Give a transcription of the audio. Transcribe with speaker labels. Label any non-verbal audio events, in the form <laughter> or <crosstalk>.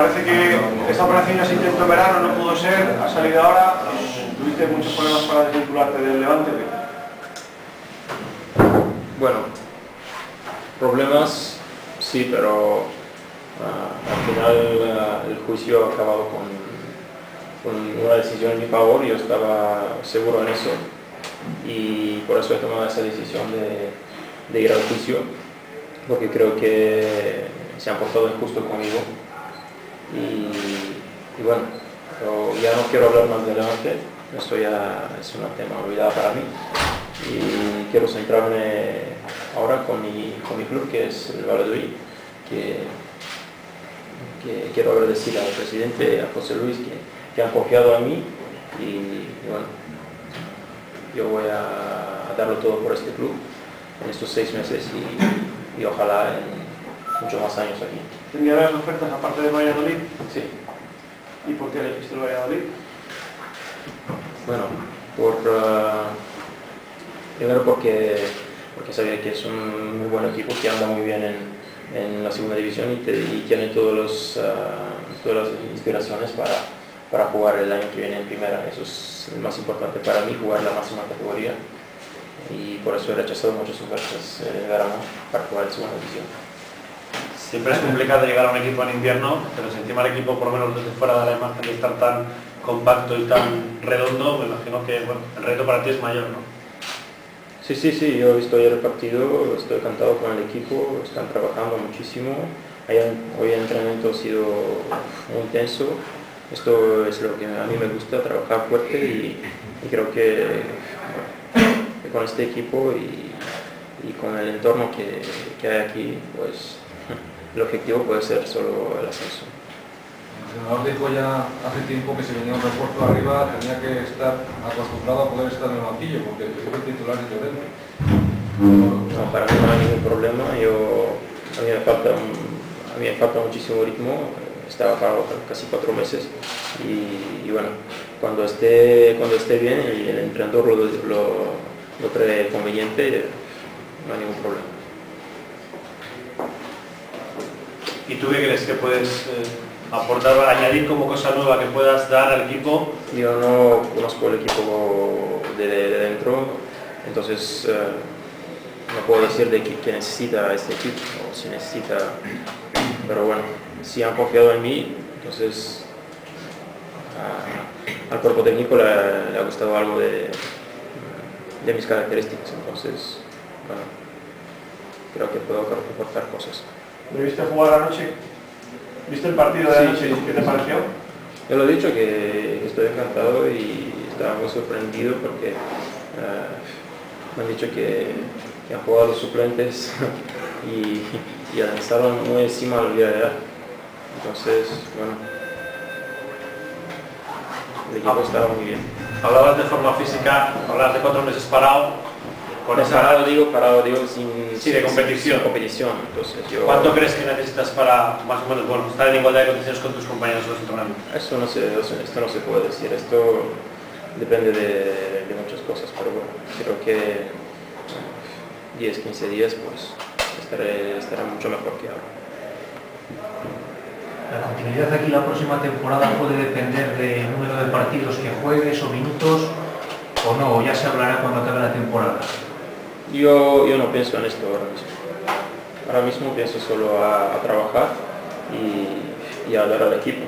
Speaker 1: Parece que esta operación ya se intentó en verano, no pudo ser, ha salido ahora, tuviste muchos problemas para desvincularte del Levante.
Speaker 2: Bueno, problemas sí, pero ah, al final ah, el juicio ha acabado con, una decisión en mi favor, yo estaba seguro en eso. Y por eso he tomado esa decisión de, de ir al juicio, porque creo que se han portado injusto conmigo y, bueno, ya no quiero hablar más de Levante, esto ya es un tema olvidado para mí y quiero centrarme ahora con mi, con mi club que es el Valladolid, que, que quiero agradecer al presidente, a José Luis, que, que han confiado en mí y, y bueno, yo voy a darlo todo por este club en estos seis meses y, y ojalá en muchos más años aquí.
Speaker 1: ¿Tenías las ofertas aparte de Valladolid?
Speaker 2: Sí.
Speaker 1: ¿Y por qué elegiste el Valladolid?
Speaker 2: Bueno, por, uh, primero porque, porque sabía que es un muy buen equipo que anda muy bien en, en la segunda división y, te, y tiene todos los, uh, todas las inspiraciones para, para jugar el año que viene en primera. Eso es lo más importante para mí, jugar la máxima categoría. Y por eso he rechazado muchas ofertas en el verano para jugar en segunda división.
Speaker 1: Siempre es complicado llegar a un equipo en invierno, pero si encima el equipo, por lo menos desde fuera de la imagen, de estar tan compacto y tan redondo, me imagino que el reto para ti es mayor, ¿no?
Speaker 2: Sí, sí, sí, yo he visto ayer el partido, estoy encantado con el equipo, están trabajando muchísimo. Hoy el entrenamiento ha sido muy intenso. Esto es lo que a mí me gusta, trabajar fuerte y, creo que, con este equipo y, y con el entorno que, que hay aquí, pues el objetivo puede ser solo el ascenso.
Speaker 3: El entrenador dijo ya hace tiempo que si venía un refuerzo arriba tenía que estar acostumbrado a poder estar en el banquillo porque el principio titular es Llorente.
Speaker 2: No, para mí no hay ningún problema, yo, a, mí me falta, a mí me falta muchísimo ritmo, estaba parado casi cuatro meses y, y, bueno, cuando esté, cuando esté bien y el entrenador lo, lo, lo cree conveniente, no hay ningún problema.
Speaker 1: ¿Y tú qué crees que puedes eh, aportar, añadir como cosa nueva que puedas dar al equipo?
Speaker 2: Yo no conozco el equipo de, de dentro, entonces eh, no puedo decir de qué, necesita este equipo o si necesita, pero bueno, si han confiado en mí, entonces al cuerpo técnico le, ha gustado algo de, de mis características, entonces creo que puedo aportar cosas.
Speaker 1: ¿Le viste jugar anoche? ¿Viste el partido de anoche? ¿Qué te pareció?
Speaker 2: Yo lo he dicho que estoy encantado y estaba muy sorprendido porque uh, me han dicho que, que, han jugado los suplentes <laughs> y, y estaban muy encima del día de ayer. Entonces, bueno, el equipo estaba muy bien.
Speaker 1: Hablabas de forma física, hablabas de cuatro meses parado,
Speaker 2: con esa... Parado digo, parado digo sin,
Speaker 1: sí, de competición.
Speaker 2: Sin competición. Entonces, yo...
Speaker 1: ¿Cuánto crees que necesitas para más o menos bueno, estar en igualdad de condiciones con tus compañeros en los entrenamientos?
Speaker 2: Eso no se, esto no se puede decir, esto depende de, de muchas cosas, pero bueno, creo que 10, 15 días pues estaré, estaré mucho mejor que ahora.
Speaker 4: La continuidad aquí la próxima temporada puede depender del número de partidos que juegues o minutos o no, o ya se hablará cuando acabe la temporada.
Speaker 2: Yo, yo no pienso en esto ahora mismo. Ahora mismo pienso solo a, trabajar y, y, a dar al equipo.